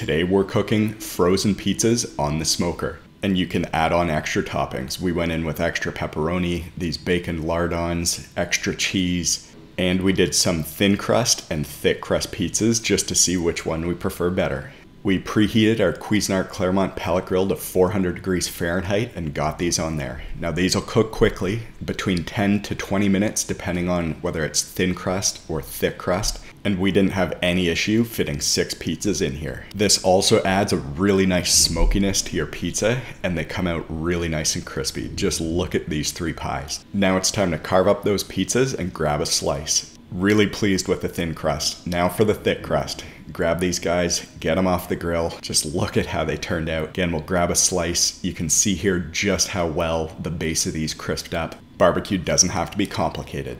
Today we're cooking frozen pizzas on the smoker. And you can add on extra toppings. We went in with extra pepperoni, these bacon lardons, extra cheese, and we did some thin crust and thick crust pizzas just to see which one we prefer better. We preheated our Cuisinart Clermont pellet grill to 400 degrees Fahrenheit and got these on there. Now these will cook quickly, between 10 to 20 minutes depending on whether it's thin crust or thick crust, and we didn't have any issue fitting six pizzas in here. This also adds a really nice smokiness to your pizza and they come out really nice and crispy. Just look at these three pies. Now it's time to carve up those pizzas and grab a slice. Really pleased with the thin crust. Now for the thick crust. Grab these guys, get them off the grill. Just look at how they turned out. Again, we'll grab a slice. You can see here just how well the base of these crisped up. Barbecue doesn't have to be complicated.